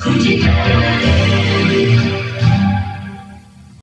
Coochie Cat.